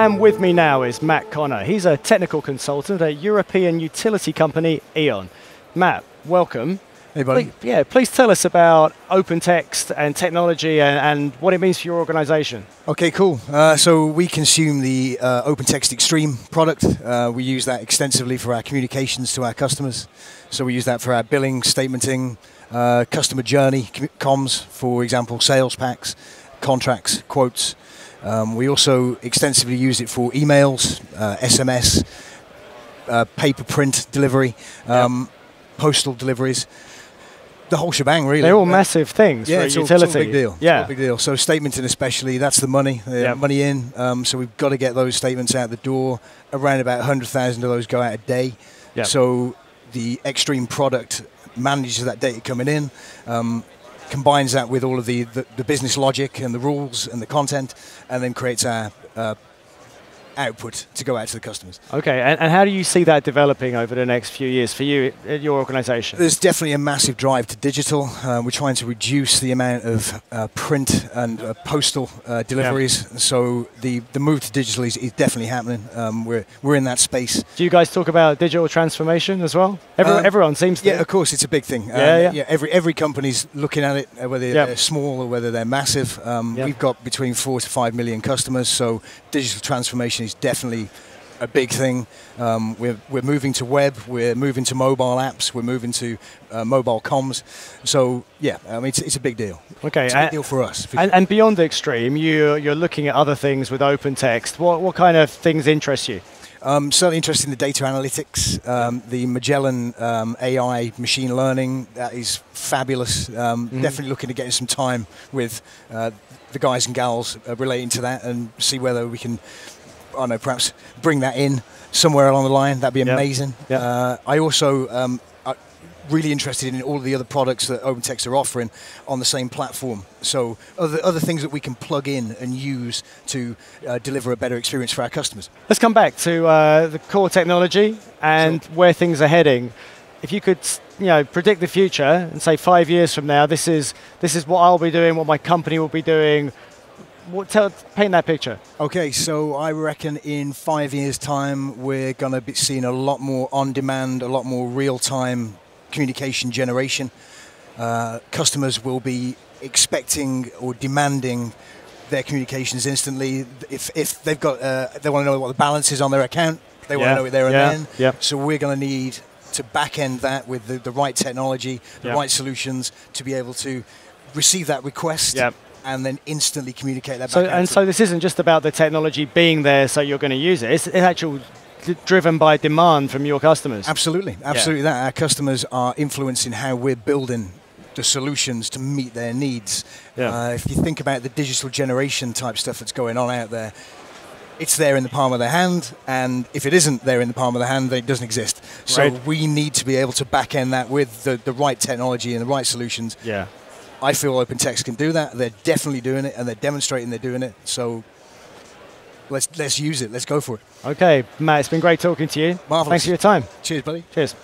And with me now is Matt Connor. He's a technical consultant at European utility company E.ON. Matt, welcome. Hey, buddy. Please, yeah, please tell us about OpenText and technology and, and what it means for your organization. Okay, cool. Uh, so we consume the uh, OpenText Exstream product. Uh, we use that extensively for our communications to our customers. So we use that for our billing, statementing, uh, customer journey comms, for example, sales packs, contracts, quotes. Um, we also extensively use it for emails, SMS, uh, uh, paper print delivery, um, yep. postal deliveries the whole shebang, really. They're all massive things yeah, it's utility. All, it's all big deal. Yeah, big deal. So statementing, especially, that's the money, uh, yep. money in. Um, so we've got to get those statements out the door. Around about 100,000 of those go out a day. Yep. So the Exstream product manages that data coming in. Um, combines that with all of the, the, the, business logic and the rules and the content, and then creates a output to go out to the customers. Okay, and, and, how do you see that developing over the next few years for you at your organization? There's definitely a massive drive to digital. Uh, we're trying to reduce the amount of uh, print and uh, postal uh, deliveries. Yeah. So the, the move to digital is, is definitely happening. Um, we're, we're in that space. Do you guys talk about digital transformation as well? Every, uh, everyone seems to. Yeah, of course, it's a big thing. Yeah, um, yeah. yeah every, every company's looking at it, uh, whether yep. they're small or whether they're massive. Um, yep. We've got between four to five million customers, so digital transformation is definitely a big thing. Um, we're, we're moving to web, we're moving to mobile apps, we're moving to uh, mobile comms. So yeah, I mean it's, it's a big deal. Okay, it's a big deal for us. For and, sure. and, beyond the Exstream, you you're looking at other things with OpenText. What what kind of things interest you? Um, certainly interested in the data analytics, um, the Magellan um, AI machine learning. That is fabulous. Um, mm-hmm. Definitely looking to get in some time with uh, the guys and gals uh, relating to that and see whether we can I don't know, perhaps bring that in somewhere along the line. That'd be amazing. Yep. Uh, I also um, really interested in all of the other products that OpenText are offering on the same platform. So other, other things that we can plug in and use to uh, deliver a better experience for our customers. Let's come back to uh, the core technology and sure. where things are heading. If you could, you know, predict the future and say five years from now, this is this is what I'll be doing, what my company will be doing, tell, paint that picture. Okay, so I reckon in five years' time we're going to be seeing a lot more on-demand, a lot more real-time communication generation. Uh, customers will be expecting or demanding their communications instantly. If, if they've got, uh, they want to know what the balance is on their account, they yeah. want to know it there and yeah. then. Yeah. So we're going to need to back end that with the, the right technology, the yeah. right solutions to be able to receive that request and then instantly communicate that so, And so this isn't just about the technology being there so you're going to use it. It's, it's actual driven by demand from your customers. Absolutely, absolutely yeah. that. Our customers are influencing how we're building the solutions to meet their needs. Yeah. Uh, if you think about the digital generation type stuff that's going on out there, it's there in the palm of their hand, and if it isn't there in the palm of the hand, then it doesn't exist. So right. we need to be able to back end that with the, the right technology and the right solutions. Yeah. I feel OpenText can do that. They're definitely doing it, and they're demonstrating they're doing it. So let's let's use it. Let's go for it. Okay, Matt, it's been great talking to you. Marvelous. Thanks for your time. Cheers, buddy. Cheers.